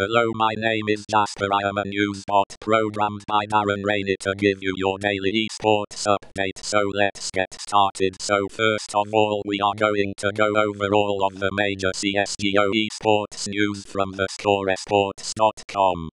Hello, my name is Jasper. I am a news bot programmed by Darren Rainey to give you your daily esports update. So let's get started. So first of all, we are going to go over all of the major CSGO esports news from the scoresports.com.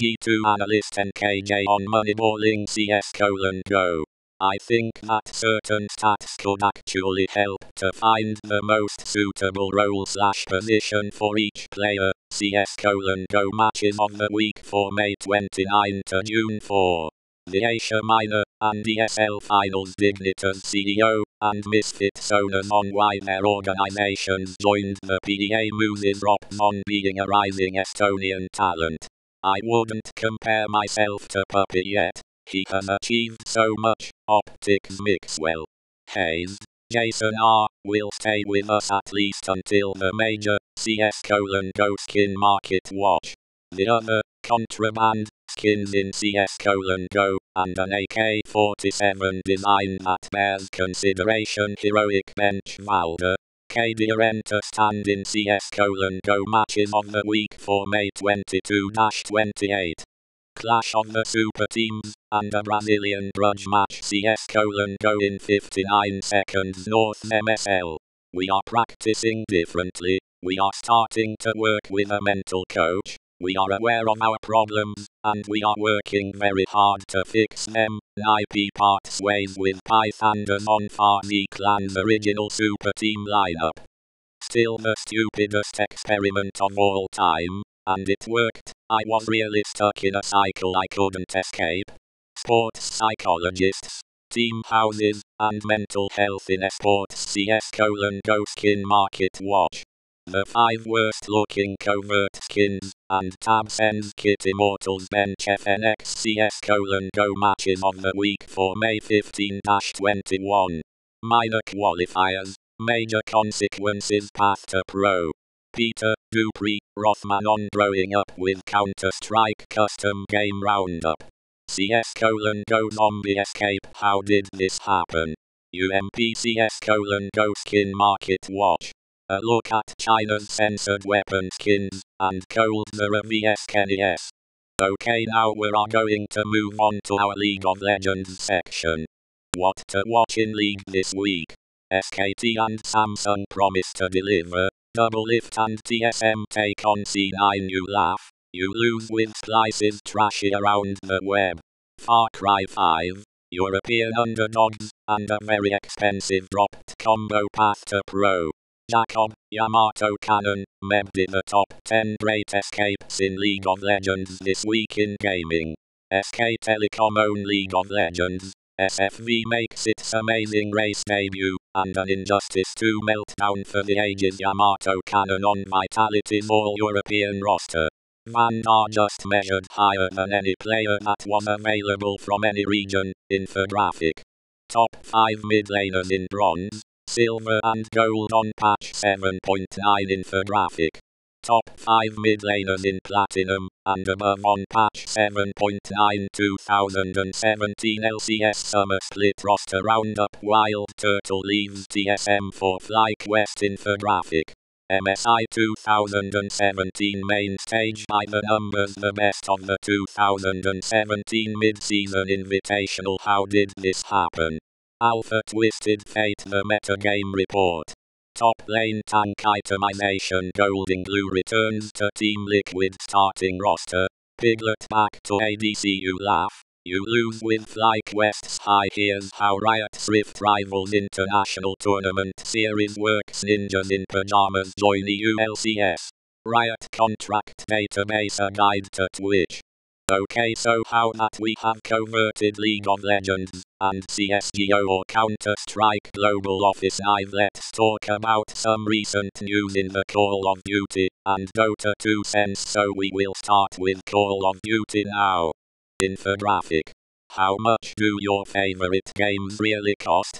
G2 analyst enkay J on Moneyballing CS colon go. I think that certain stats could actually help to find the most suitable role slash position for each player. CS colon go matches of the week for May 29 to June 4. The Asia Minor and ESL Finals Dignitas CEO and Misfits owners on why their organizations joined the PEA mouz's ropz on being a rising Estonian talent. I wouldn't compare myself to Puppey yet, he has achieved so much. OpTic's Mixwell. Hazed. Jason R. will stay with us at least until the major CS colon go skin market watch. The other contraband skins in CS colon go and an AK-47 design that bears consideration heroic bench valde. KD stand in CS colon go matches of the week for May 22-28. Clash of the Super Teams, and a Brazilian grudge match CS colon go in 59 seconds North MSL. We are practicing differently, we are starting to work with a mental coach, we are aware of our problems, and we are working very hard to fix them. NiP parts ways with pyth Anders on FaZe Clan's original super team lineup. Still the stupidest experiment of all time, and it worked. I was really stuck in a cycle I couldn't escape. Sports psychologists, team houses, and mental health in esports CS colon go skin market watch. The 5 worst looking covert skins, and tabseN's Kit Immortals Bench FNX CS colon go matches of the week for May 15-21. Minor qualifiers, major consequences path to pro. Peter dupreeh Rothmann on growing up with Counter-Strike custom game roundup. CS colon go zombie escape how did this happen? UMP CS colon go skin market watch. A look at China's censored weapon skins and coldzera vs Kenny S. Okay now we are going to move on to our League of Legends section. What to watch in League this week? SKT and Samsung promise to deliver. Doublelift and TSM take on C9 you laugh, you lose with slices trashy around the web. Far Cry 5, European underdogs, and a very expensive dropped combo path to pro. Jacob, Yamato Cannon, Mebdi the top 10 great escapes in League of Legends this week in gaming. SK Telecom own League of Legends, SFV makes its amazing race debut, and an Injustice 2 meltdown for the ages Yamato Cannon on Vitality's all-European roster. Vanguard just measured higher than any player that was available from any region, infographic. Top 5 mid laners in bronze, silver and gold on patch 7.9 infographic top 5 mid laners in Platinum, and above on patch 7.9 2017 LCS Summer Split Roster Roundup Wild Turtle leaves TSM for FlyQuest infographic. MSI 2017 main stage by the numbers the best of the 2017 mid-season invitational How did this happen? Alpha Twisted Fate the metagame report. Top lane tank itemization Goldenglue returns to Team Liquid starting roster. Piglet back to ADC you laugh. You lose with FlyQuest's high here's how Riot's Rift Rivals International Tournament Series works Ninjas in Pajamas join the EU LCS. Riot Contract Database A Guide to Twitch. Okay so how that we have converted League of Legends and CSGO or Counter-Strike Global Offensive let's talk about some recent news in the Call of Duty and Dota 2 sense so we will start with Call of Duty now. Infographic. How much do your favorite games really cost?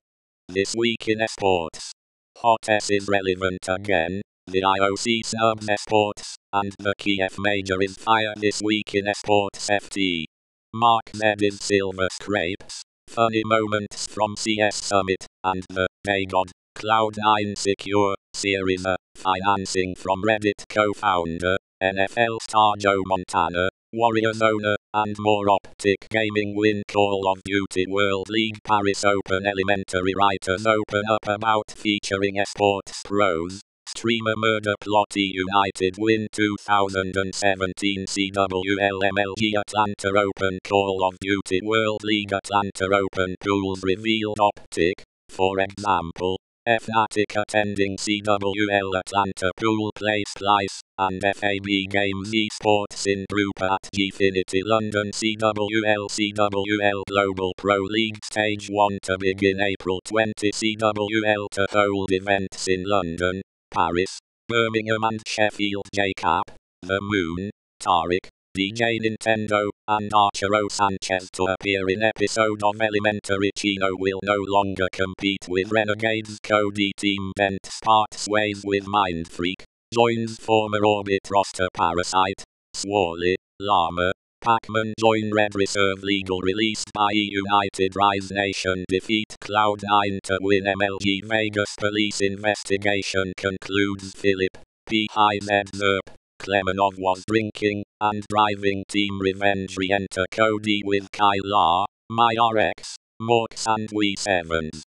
This week in esports. Hot S is relevant again, the IOC snubs esports and the Kiev Major is fired this week in Esports FT. Mark Z is Silver Scrapes. Funny moments from CS Summit, and the Daygod, Cloud9 Secure, series A, financing from Reddit co-founder, NFL star Joe Montana, Warriors owner, and more Optic Gaming win Call of Duty World League Paris Open Elementary Writers Open Up About featuring esports pros. Streamer Murder Plotty United win 2017 CWL MLG Atlanta Open Call of Duty World League Atlanta Open Pools revealed Optic, for example, Fnatic attending CWL Atlanta Pool Place Splyce, and FAB Games Esports in group at Gfinity London CWL CWL Global Pro League Stage 1 to begin April 20 CWL to hold events in London, Paris, Birmingham and Sheffield Jacob, The Moon, Tariq, DJ Nintendo, and Archero Sanchez to appear in episode of Elementary Chino will no longer compete with Renegades Cody Team Bent parts ways with Mind Freak, joins former Orbit roster Parasite, Swally, Llama, Pac-Man join Red Reserve Legal released by United Rise Nation defeat Cloud9 to win MLG Vegas police investigation concludes Philip, P. Zerp, Klemenov was drinking and driving Team Revenge re-enter Cody with Kyla, MyRX, Morks and We7s.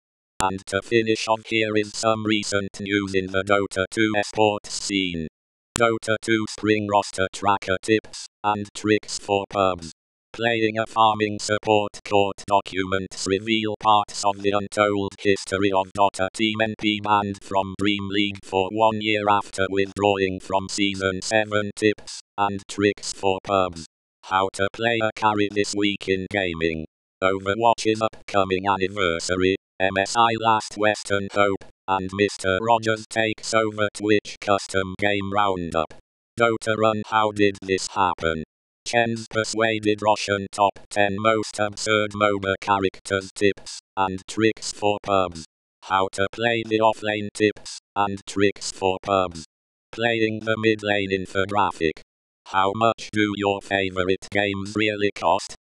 And to finish off here is some recent news in the Dota 2 esports scene. Dota 2 Spring Roster Tracker Tips and Tricks for Pubs. Playing a farming support court documents reveal parts of the untold history of Dota Team NP banned from Dream League for one year after withdrawing from Season 7 tips and tricks for pubs. How to play a carry this week in gaming. Overwatch's upcoming anniversary, MSI Last Western Hope, and Mr. Rogers takes over Twitch custom game roundup. Dota Run How did this happen? Chen's persuaded Russian top 10 most absurd MOBA characters tips and tricks for pubs. How to play the offlane tips and tricks for pubs. Playing the mid lane infographic. How much do your favorite games really cost?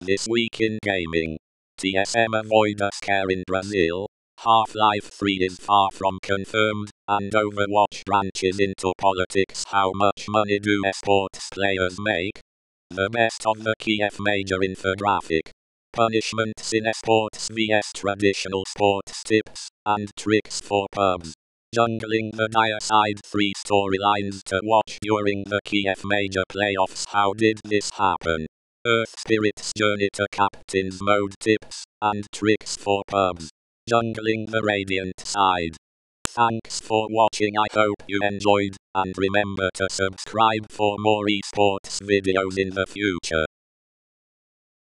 This week in gaming. TSM avoid a scare in Brazil. Half-Life 3 is far from confirmed, and Overwatch branches into politics. How much money do esports players make? The best of the Kiev Major infographic. Punishments in esports vs traditional sports tips and tricks for pubs. Jungling the dire side 3 storylines to watch during the Kiev Major playoffs. How did this happen? Earth Spirit's Journey to Captain's Mode tips and tricks for pubs. Jungling the Radiant side. Thanks for watching I hope you enjoyed, and remember to subscribe for more esports videos in the future.